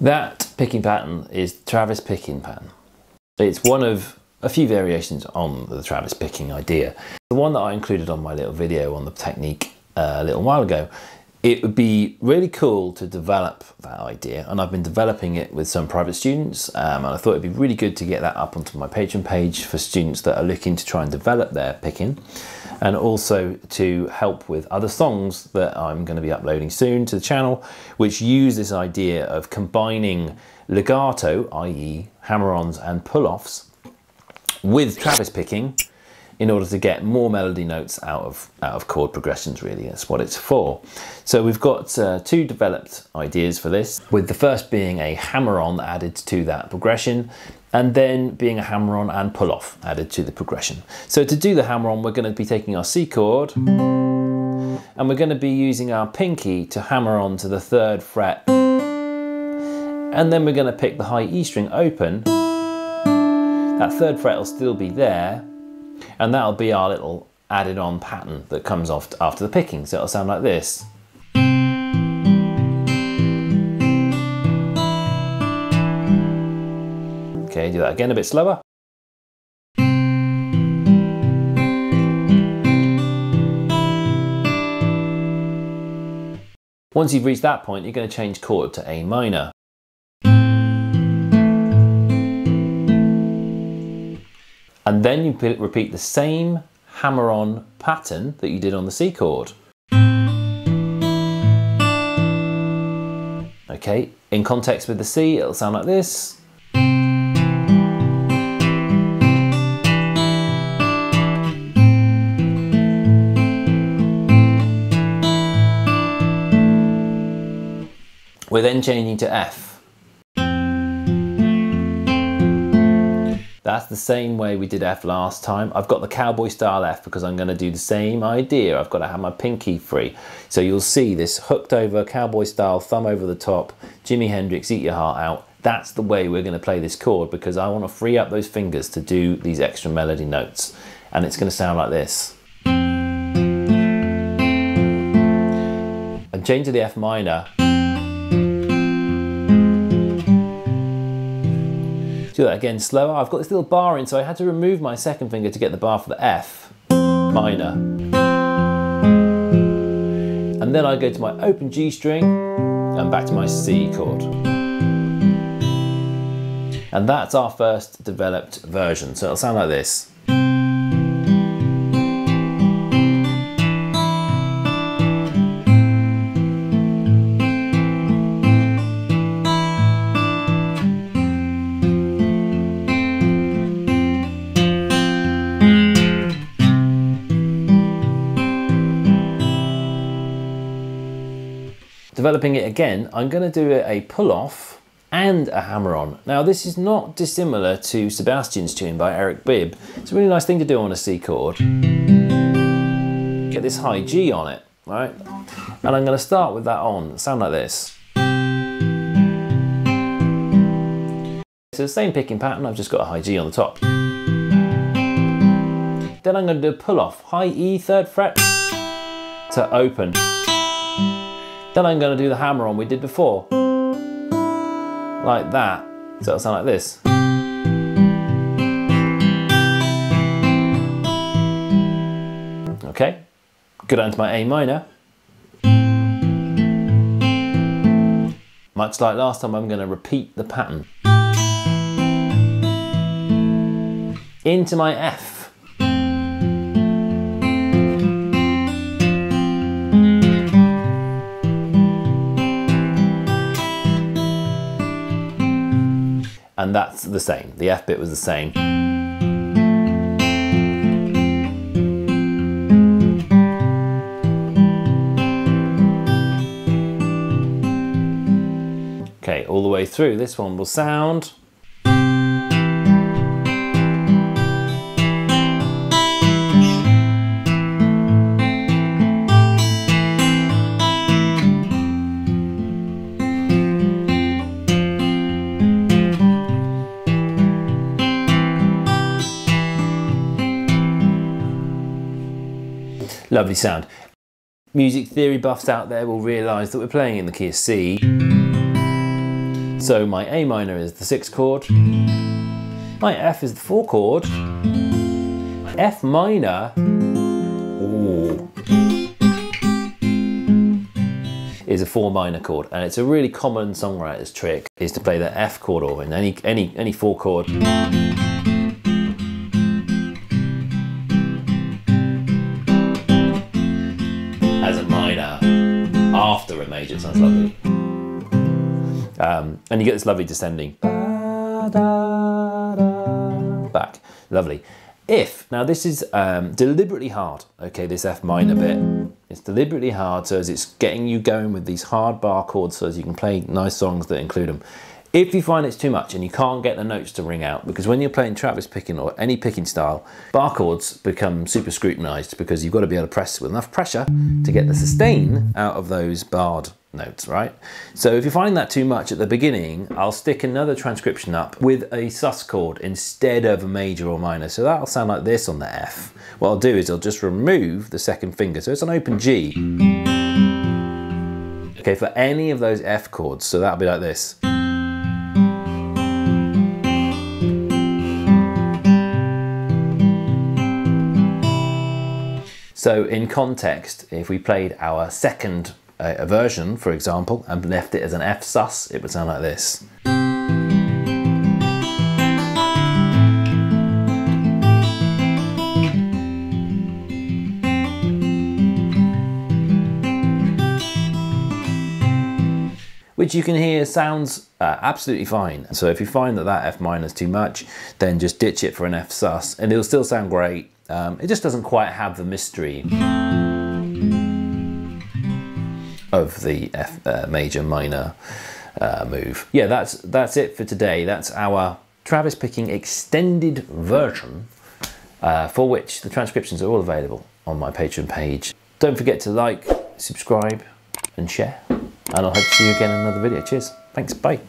That picking pattern is Travis picking pattern. It's one of a few variations on the Travis picking idea. The one that I included on my little video on the technique uh, a little while ago it would be really cool to develop that idea and I've been developing it with some private students um, and I thought it'd be really good to get that up onto my Patreon page for students that are looking to try and develop their picking and also to help with other songs that I'm going to be uploading soon to the channel which use this idea of combining legato i.e. hammer-ons and pull-offs with Travis picking in order to get more melody notes out of, out of chord progressions really, that's what it's for. So we've got uh, two developed ideas for this, with the first being a hammer-on added to that progression, and then being a hammer-on and pull-off added to the progression. So to do the hammer-on, we're going to be taking our C chord, and we're going to be using our pinky to hammer on to the third fret, and then we're going to pick the high E string open, that third fret will still be there, and that'll be our little added on pattern that comes off after the picking. So it'll sound like this. Okay, do that again a bit slower. Once you've reached that point, you're going to change chord to A minor. And then you repeat the same hammer-on pattern that you did on the C chord. Okay, in context with the C, it'll sound like this. We're then changing to F. That's the same way we did F last time. I've got the cowboy style F because I'm going to do the same idea. I've got to have my pinky free. So you'll see this hooked over cowboy style, thumb over the top, Jimi Hendrix, eat your heart out. That's the way we're going to play this chord because I want to free up those fingers to do these extra melody notes. And it's going to sound like this. And change to the F minor. Do that again slower. I've got this little bar in, so I had to remove my second finger to get the bar for the F minor. And then I go to my open G string and back to my C chord. And that's our first developed version. So it'll sound like this. Developing it again, I'm going to do a pull-off and a hammer-on. Now this is not dissimilar to Sebastian's tune by Eric Bibb. It's a really nice thing to do on a C chord. Get this high G on it, right? And I'm going to start with that on, sound like this. So the same picking pattern, I've just got a high G on the top. Then I'm going to do a pull off, high E third fret to open. Then I'm going to do the hammer on we did before. Like that. So it'll sound like this. Okay, go down to my A minor. Much like last time, I'm going to repeat the pattern. Into my F. and that's the same. The F bit was the same. Okay, all the way through, this one will sound Lovely sound. Music theory buffs out there will realise that we're playing in the key of C. So my A minor is the sixth chord, my F is the four chord, F minor, is a four minor chord, and it's a really common songwriter's trick is to play the F chord or in any any any four chord. As a minor after a major, it sounds lovely. Um, and you get this lovely descending back, lovely. If, now this is um, deliberately hard, okay, this F minor bit. It's deliberately hard so as it's getting you going with these hard bar chords so as you can play nice songs that include them. If you find it's too much and you can't get the notes to ring out, because when you're playing Travis picking or any picking style, bar chords become super scrutinized because you've got to be able to press with enough pressure to get the sustain out of those barred notes, right? So if you find that too much at the beginning, I'll stick another transcription up with a sus chord instead of a major or minor. So that'll sound like this on the F. What I'll do is I'll just remove the second finger. So it's an open G. Okay, for any of those F chords, so that'll be like this. So in context, if we played our second uh, version, for example, and left it as an F sus, it would sound like this. which you can hear sounds uh, absolutely fine. So if you find that that F minor is too much, then just ditch it for an F sus and it'll still sound great. Um, it just doesn't quite have the mystery of the F uh, major minor uh, move. Yeah, that's that's it for today. That's our Travis picking extended version uh, for which the transcriptions are all available on my Patreon page. Don't forget to like, subscribe and share and I'll hope to see you again in another video. Cheers. Thanks. Bye.